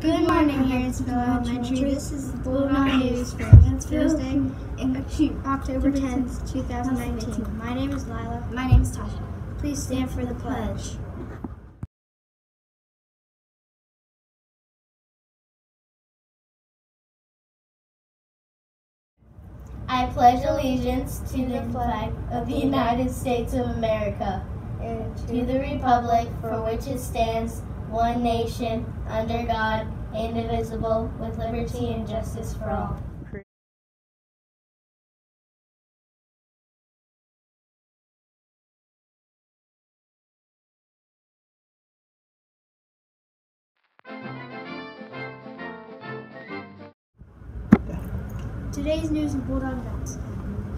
Good morning, Harrisville Elementary. This is the Bulldog News for Thursday, October 10th, 2019. My name is Lila. My name is Tasha. Please stand for the pledge. I pledge allegiance to the flag of the United States of America and to the republic for which it stands, one nation, under God, indivisible, with liberty and justice for all. Today's news and Bulldog events.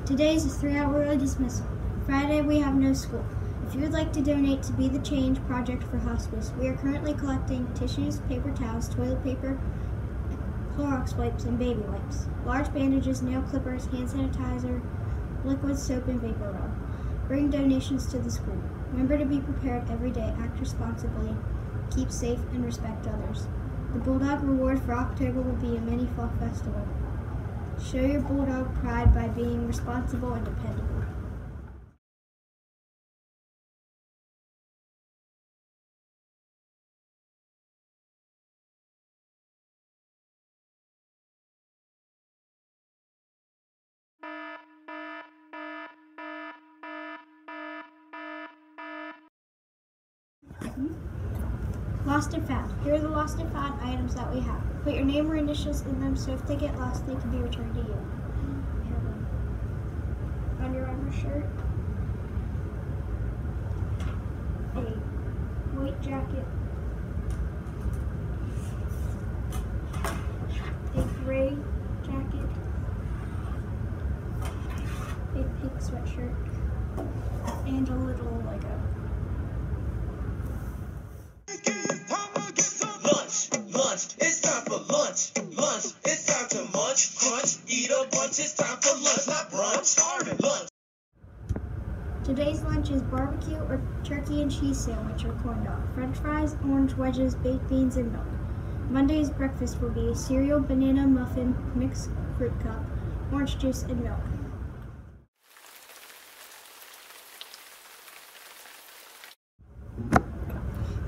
Today is a three-hour early dismissal. Friday, we have no school. If you would like to donate to Be the Change Project for Hospice, we are currently collecting tissues, paper towels, toilet paper, Clorox wipes, and baby wipes, large bandages, nail clippers, hand sanitizer, liquid soap, and vapor rub. Bring donations to the school. Remember to be prepared every day, act responsibly, keep safe, and respect others. The Bulldog Reward for October will be a mini fall festival. Show your Bulldog pride by being responsible and dependable. Lost and found. Here are the lost and found items that we have. Put your name or initials in them so if they get lost, they can be returned to you. A Under Armour shirt, a white jacket, a gray jacket, a pink sweatshirt, and a little Lego. Lunch, lunch is barbecue or turkey and cheese sandwich or corn dog, french fries, orange wedges, baked beans, and milk. Monday's breakfast will be cereal, banana muffin, mixed fruit cup, orange juice, and milk.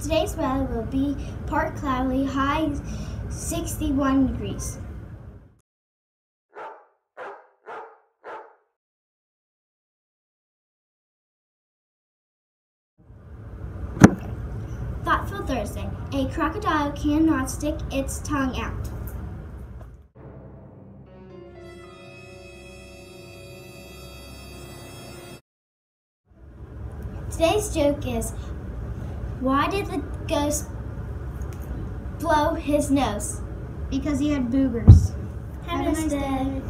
Today's weather will be part cloudy, high 61 degrees. Thoughtful Thursday. A crocodile cannot stick its tongue out. Today's joke is why did the ghost blow his nose? Because he had boogers. Have a nice day.